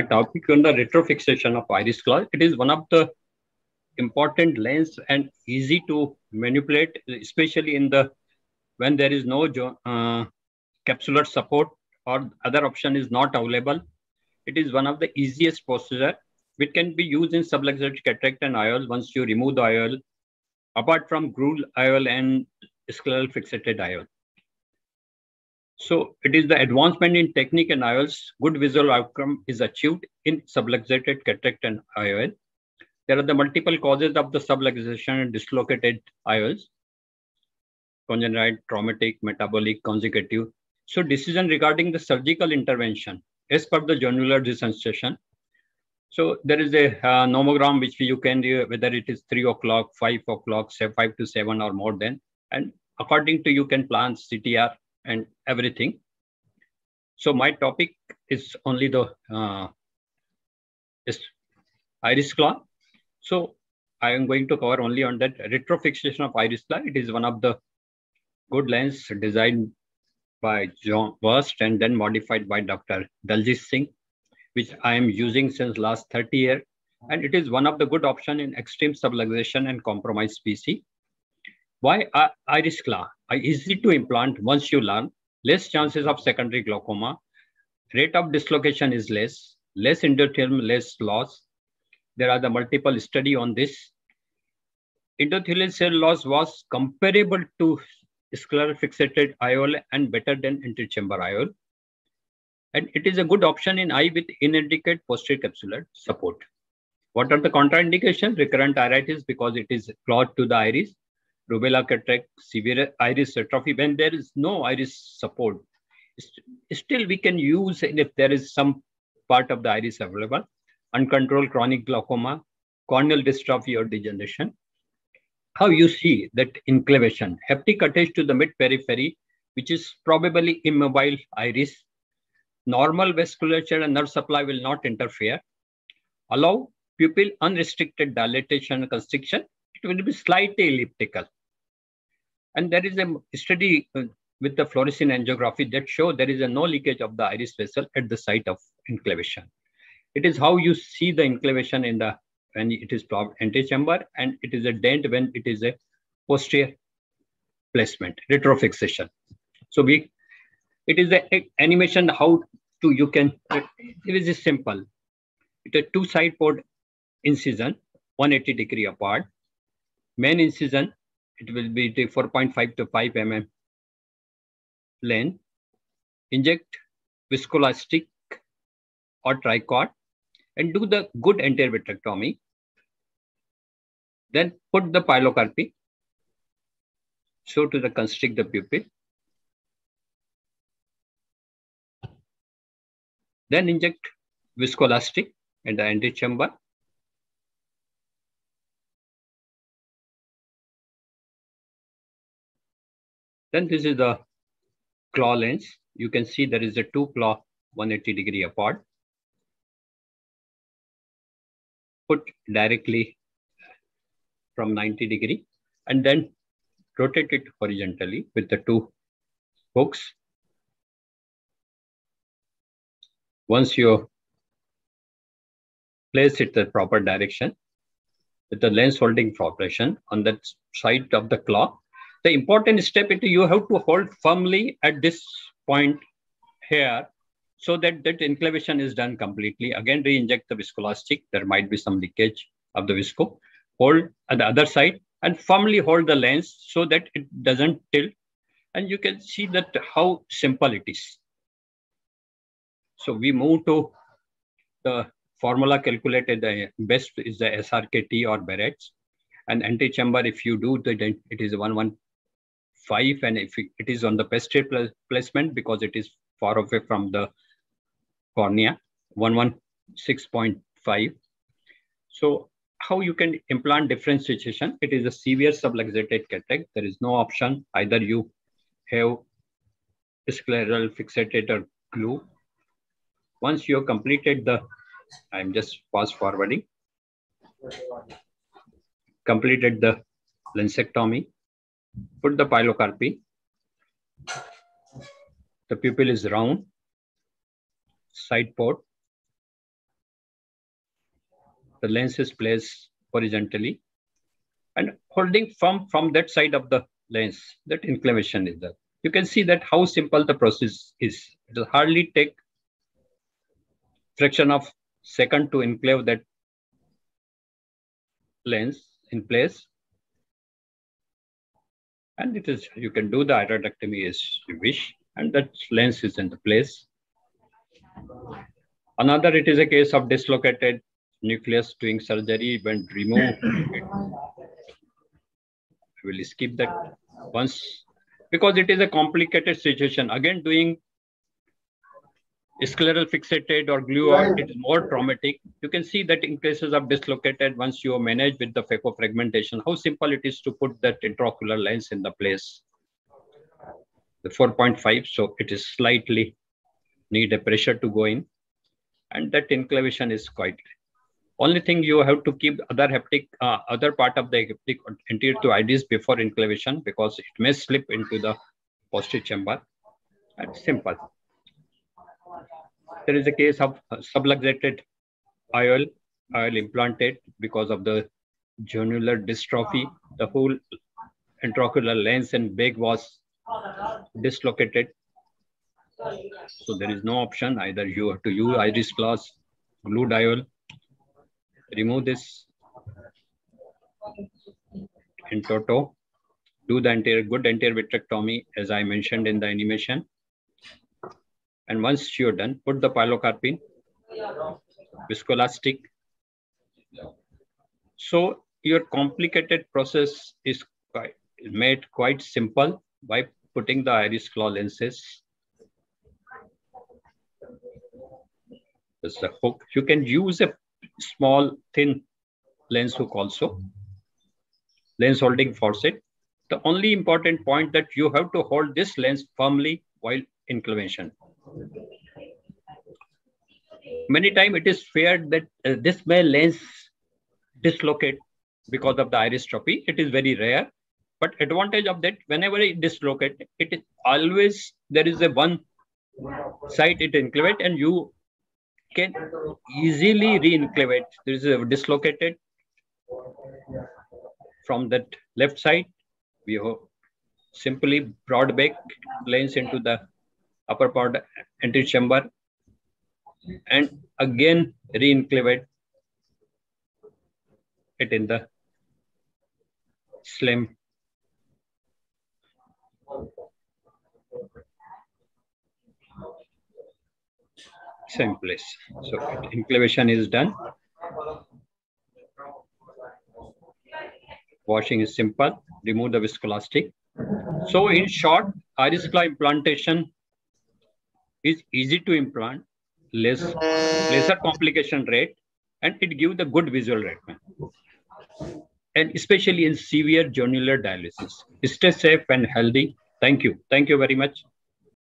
a topic on the retrofixation of iris claw. It is one of the important lens and easy to manipulate, especially in the when there is no uh, capsular support or other option is not available. It is one of the easiest procedure which can be used in subluxation cataract and IOL once you remove the IOL, apart from glued IOL and scleral fixated IOL. So it is the advancement in technique and IOLs, good visual outcome is achieved in subluxated cataract and IOL. There are the multiple causes of the subluxation and dislocated IOLs, congenital, traumatic, metabolic, consecutive. So decision regarding the surgical intervention as per the zonular desensitization. So there is a uh, nomogram which you can do whether it is three o'clock, five o'clock, say five to seven or more than, and according to you can plan CTR and everything. So my topic is only the uh, is iris claw. So I am going to cover only on that retrofixation of iris claw. It is one of the good lens designed by Jan Worst and then modified by Dr. Daljit Singh, which I am using since last 30 years. And it is one of the good option in extreme subluxation and compromised PC. Why iris claw? Easy to implant once you learn, less chances of secondary glaucoma, rate of dislocation is less, less endothelium, less loss. There are the multiple study on this. Endothelial cell loss was comparable to scleral fixated IOL and better than antechamber IOL. And it is a good option in eye with inadequate posterior capsular support. What are the contraindications? Recurrent iritis because it is clot to the iris rubella cataract, severe iris uh, atrophy, when there is no iris support, still we can use if there is some part of the iris available, uncontrolled chronic glaucoma, corneal dystrophy or degeneration. How you see that enclavation, haptic attached to the mid periphery, which is probably immobile iris. Normal vasculature and nerve supply will not interfere. Allow pupil unrestricted dilatation and constriction. It will be slightly elliptical. And there is a study uh, with the fluorescein angiography that show there is a no leakage of the iris vessel at the site of enclavation. It is how you see the enclavation in the when it is antechamber and it is a dent when it is a posterior placement, retrofixation. So we, it is a animation how to you can, it is simple. It is a two side port incision, 180 degree apart. Main incision it will be 4.5 to 5 mm length. Inject viscoelastic or tricot and do the good anterior vitrectomy. Then put the pilocarpy so to the constrict the pupil. Then inject viscoelastic in the antechamber Then this is the claw lens. You can see there is a two claw 180 degree apart. Put directly from 90 degree and then rotate it horizontally with the two hooks. Once you place it the proper direction with the lens holding operation on that side of the claw, the important step is you have to hold firmly at this point here so that that enclavation is done completely. Again, re-inject the viscoelastic. There might be some leakage of the visco. Hold at the other side and firmly hold the lens so that it doesn't tilt. And you can see that how simple it is. So we move to the formula calculated. The best is the SRKT or Barrett's. And antechamber, if you do, the, it is 1, 1, 5 and if it is on the posterior placement because it is far away from the cornea 116.5 so how you can implant different situation it is a severe subluxated cataract there is no option. Either you have scleral fixated or glue. Once you have completed the i'm just fast forwarding completed the lensectomy Put the pilocarpy. The pupil is round, side port. The lens is placed horizontally and holding firm from that side of the lens, that enclavation is there. You can see that how simple the process is. It will hardly take fraction of second to enclave that lens in place. And it is, you can do the iridectomy as you wish, and that lens is in the place. Another, it is a case of dislocated nucleus doing surgery when remove it. We will skip that once because it is a complicated situation. Again, doing scleral fixated or glue out, it is more traumatic. You can see that in cases of dislocated, once you manage with the phaco fragmentation, how simple it is to put that intraocular lens in the place. The 4.5, so it is slightly need a pressure to go in. And that enclavation is quite only thing you have to keep other haptic, uh, other part of the haptic anterior to iris before enclavation because it may slip into the posterior chamber. And simple. There is a case of subluxated IOL, IOL implanted because of the zonular dystrophy. The whole intraocular lens and bag was dislocated. So there is no option. Either you have to use iris claw, glued IOL, remove this in toto, do the anterior, good anterior vitrectomy as I mentioned in the animation. And once you're done, put the pilocarpine, viscoelastic. So your complicated process is quite, made quite simple by putting the iris claw lenses. There's a hook. You can use a small thin lens hook also. Lens holding forceps. The only important point that you have to hold this lens firmly while enclavation. Many times it is feared that uh, this may lens dislocate because of the iris trophy. It is very rare. But advantage of that, whenever it dislocate, it is always there is a one side it inclinate and you can easily reinclavate. There is a dislocated from that left side. We have simply broad back lens into the upper part anterior chamber and again reinclavate it in the slim same place. So enclavation is done. Washing is simple. Remove the viscoelastic. So in short, iris implantation is easy to implant, less lesser complication rate, and it gives the good visual treatment. And especially in severe zonular dialysis. Stay safe and healthy. Thank you. Thank you very much.